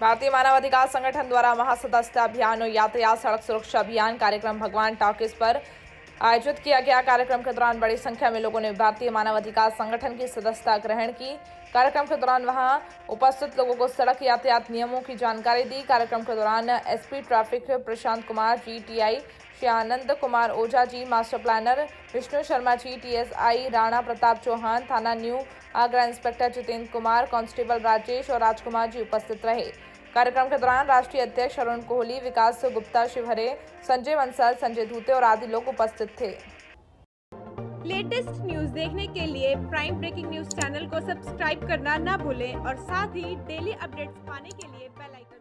भारतीय मानवाधिकार संगठन द्वारा महासदस्यता अभियान और यातायात सड़क सुरक्षा अभियान कार्यक्रम भगवान टॉकीज पर आयोजित किया गया। कार्यक्रम के दौरान बड़ी संख्या में लोगों ने भारतीय मानवाधिकार संगठन की सदस्यता ग्रहण की। कार्यक्रम के दौरान वहाँ उपस्थित लोगों को सड़क यातायात नियमों की जानकारी दी। कार्यक्रम के दौरान SP traffic Prashant Kumar ji, TI Shri Anand Kumar Ojha ji, master planner Vishnu Sharma ji, TSI Rana Pratap Chauhan, थाना New Agra inspector Jitendra Kumar, constable Rajesh और राजकुमार जी उपस्थित रहे। कार्यक्रम के दौरान राष्ट्रीय अध्यक्ष अरुण कोहली, विकास गुप्ता, शिवहरे, संजय बंसल, संजय धूते और आदि लोग उपस्थित थे। लेटेस्ट न्यूज़ देखने के लिए प्राइम ब्रेकिंग न्यूज़ चैनल को सब्सक्राइब करना न भूले और साथ ही डेली अपडेट पाने के लिए बेल आइकन